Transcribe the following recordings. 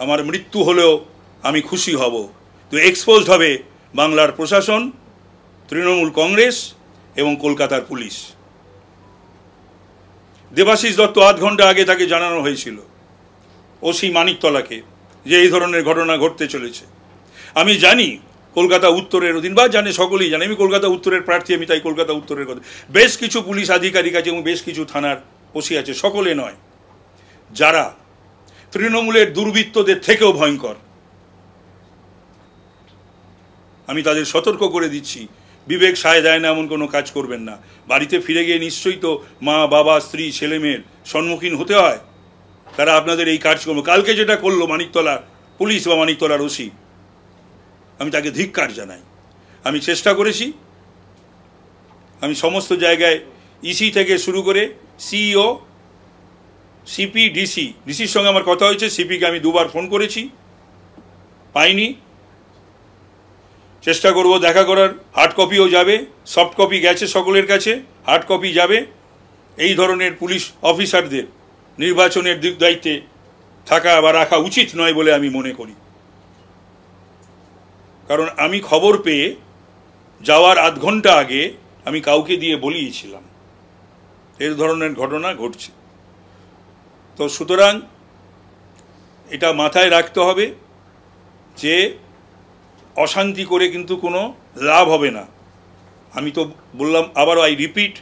আমার মৃত্যু হলেও আমি খুশি হব। তো এক্সপোজড হবে বাংলার প্রশাসন, তৃণমূল কংগ্রেস এবং কলকাতার পুলিশ। দেবাশিস দত্ত আধ ঘণ্টা আগে তাকে জানানো হয়েছিল, ওসি মানিকতলাকে, যে এই ধরনের ঘটনা ঘটতে চলেছে। আমি জানি কলকাতা উত্তরের অধীন, বা জানে সকলেই জানে, আমি কলকাতা উত্তরের প্রার্থী, আমি তাই কলকাতা উত্তরের কথা। বেশ কিছু পুলিশ আধিকারিক আছে এবং বেশ কিছু থানার ওসি আছে, সকলে নয়। যারা তৃণমূলের দুর্বৃত্তদের থেকেও ভয়ঙ্কর। আমি তাদের সতর্ক করে দিচ্ছি। বিবেক সায় দেয় না, এমন কোনো কাজ করবেন না। বাড়িতে ফিরে গিয়ে নিশ্চয়ই তো মা, বাবা, স্ত্রী, ছেলেমেয়ের সম্মুখীন হতে হয়। তারা আপনাদের এই কাজকর্ম। কালকে যেটা করল মানিকতলা পুলিশ বা মানিকতলার ওসি, আমি তাকে ধিক্কার জানাই। আমি চেষ্টা করেছি। আমি সমস্ত জায়গায় ইসি থেকে শুরু করে সিইও সিপি ডিসি ডিসির সঙ্গে আমার কথা হয়েছে সিপিকে আমি দুবার ফোন করেছি। পাইনি। চেষ্টা করব দেখা করার। হার্ড কপিও যাবে, সফট কপি গেছে সকলের কাছে, হার্ড কপি যাবে। এই ধরনের পুলিশ অফিসারদের নির্বাচনের দিক দায়িত্বে থাকা বা রাখা উচিত নয় বলে আমি মনে করি। কারণ আমি খবর পেয়ে যাওয়ার আধ ঘণ্টা আগে আমি কাউকে দিয়ে বলিয়েছিলাম। এর ধরনের ঘটনা ঘটছে। তো সুতরাং এটা মাথায় রাখতে হবে যে অশান্তি করে কিন্তু কোনো লাভ হবে না। আমি তো বললাম আবারও আই রিপিট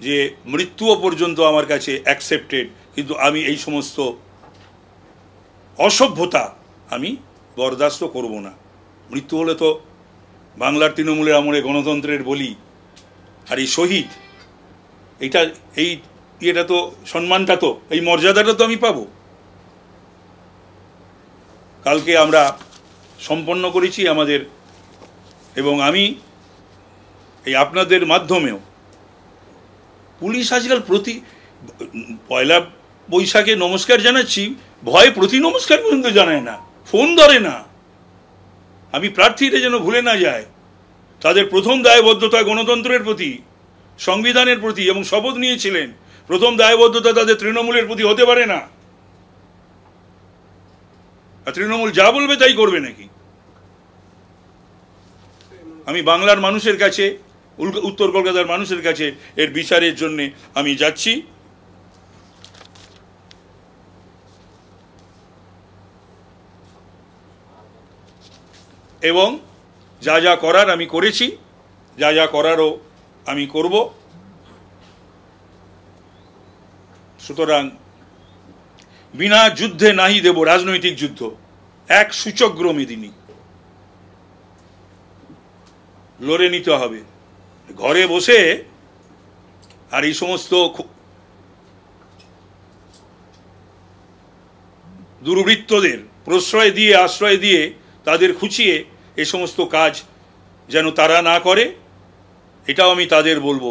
যে মৃত্যুও পর্যন্ত আমার কাছে অ্যাকসেপ্টেড কিন্তু আমি এই সমস্ত অসভ্যতা আমি বরদাস্ত করব না। মৃত্যু হলে তো বাংলার তৃণমূলের আমলে গণতন্ত্রের বলি, আর এই শহীদ এটা এই ইয়েটা তো সম্মানটা তো, এই মর্যাদাটা তো আমি পাবো। কালকে আমরা সম্পন্ন করেছি আমাদের, এবং আমি এই আপনাদের মাধ্যমেও পুলিশ আজকাল প্রতি, পয়লা বৈশাখে নমস্কার জানাচ্ছি, ভয় প্রতি নমস্কার পর্যন্ত জানায় না, ফোন ধরে না। আমি প্রার্থীরা যেন ভুলে না যায়, তাদের প্রথম দায়বদ্ধতা গণতন্ত্রের প্রতি, সংবিধানের প্রতি, এবং শপথ নিয়েছিলেন। প্রথম দায়বদ্ধতা তাদের তৃণমূলের প্রতি হতে পারে না। আর তৃণমূল যা বলবে তাই করবে নাকি? আমি বাংলার মানুষের কাছে উত্তর কলকাতার মানুষের কাছে এর বিচারের জন্য আমি যাচ্ছি। এবং যা যা করার আমি করেছি, যা যা করারও আমি করব। সুতরাং বিনা যুদ্ধে নাহি দেব রাজনৈতিক যুদ্ধ। এক সূচগ্র মেদিনী লড়ে নিতে হবে। ঘরে বসে আর এই সমস্ত দুর্বৃত্তদের প্রশ্রয় দিয়ে, আশ্রয় দিয়ে তাদের খুঁচিয়ে এ সমস্ত কাজ যেন তারা না করে, এটাও আমি তাদের বলব।